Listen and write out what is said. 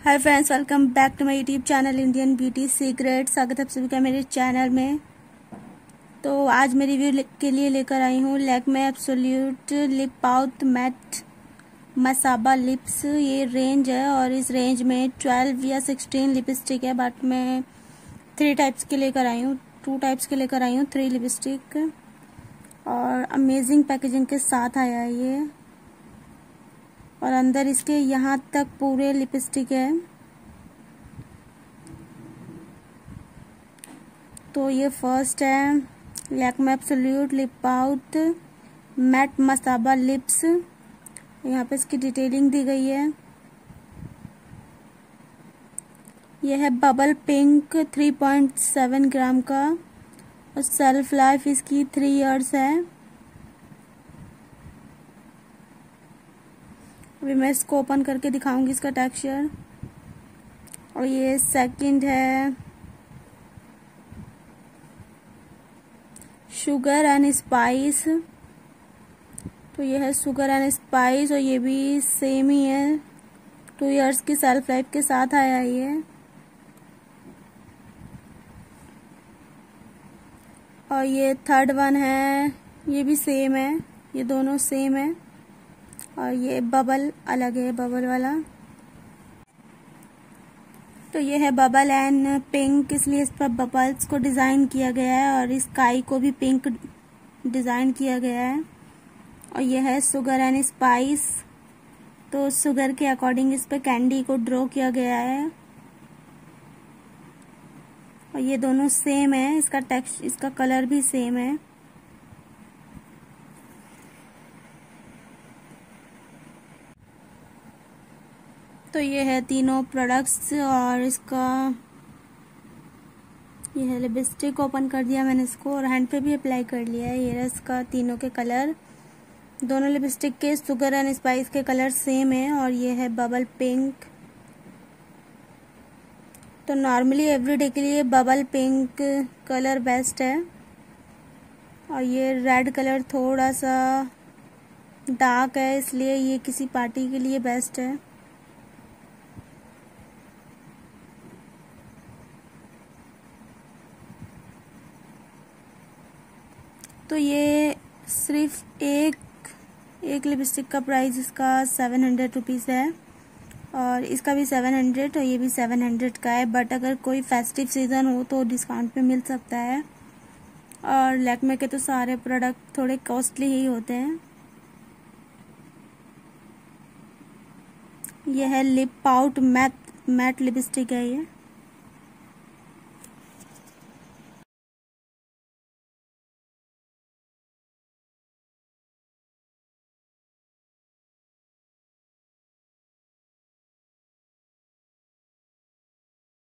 Hi friends welcome back to my YouTube channel Indian beauty secret स्वागत है आप सभी का मेरे चैनल में। तो आज मैं रिव्यू के लिए लेकर आई हूँ Lakme absolute lip pout matte Masaba lips ये रेंज है और इस रेंज में ट्वेल्व या सिक्सटीन लिपस्टिक है बट मैं थ्री टाइप्स के लेकर आई हूँ। टू टाइप्स के लेकर आई हूँ थ्री लिपस्टिक और अमेजिंग पैकेजिंग के साथ आया है ये। और अंदर इसके यहाँ तक पूरे लिपस्टिक है। तो ये फ़र्स्ट है। Lakme absolute lip pout matte Masaba lips यहाँ पे इसकी डिटेलिंग दी गई है। यह है बबल पिंक 3.7 ग्राम का। और सेल्फ लाइफ इसकी थ्री इयर्स है। अभी मैं इसको ओपन करके दिखाऊँगी इसका टेक्सचर और ये सेकंड है। शुगर एंड स्पाइस तो ये है शुगर एंड स्पाइस और ये भी सेम ही है। टू इयर्स की सेल्फ लाइफ के साथ आया ये। और ये थर्ड वन है। ये भी सेम है। ये दोनों सेम है। और ये बबल अलग है बबल वाला। तो ये है बबल एंड पिंक इसलिए इस पर बबल्स को डिज़ाइन किया गया है और इस काई को भी पिंक डिज़ाइन किया गया है। और ये है सुगर एंड स्पाइस तो सुगर के अकॉर्डिंग इस पर कैंडी को ड्रॉ किया गया है। और ये दोनों सेम है, इसका टेक्स इसका कलर भी सेम है। तो ये है तीनों प्रोडक्ट्स और इसका ये है लिपस्टिक ओपन कर दिया मैंने इसको और हैंड पे भी अप्लाई कर लिया है। ये इसका तीनों के कलर दोनों लिपस्टिक के सुगर एंड स्पाइस के कलर सेम है और ये है बबल पिंक तो नॉर्मली एवरीडे के लिए बबल पिंक कलर बेस्ट है। और ये रेड कलर थोड़ा सा डार्क है, इसलिए ये किसी पार्टी के लिए बेस्ट है। तो ये सिर्फ़ एक एक लिपस्टिक का प्राइस इसका सेवन हंड्रेड रुपीज़ है। और इसका भी सेवन हंड्रेड और ये भी सेवन हंड्रेड का है। बट अगर कोई फेस्टिव सीज़न हो तो डिस्काउंट पे मिल सकता है। और लैकमे के तो सारे प्रोडक्ट थोड़े कॉस्टली ही होते हैं। यह है lip pout matte matte lipstick है ये।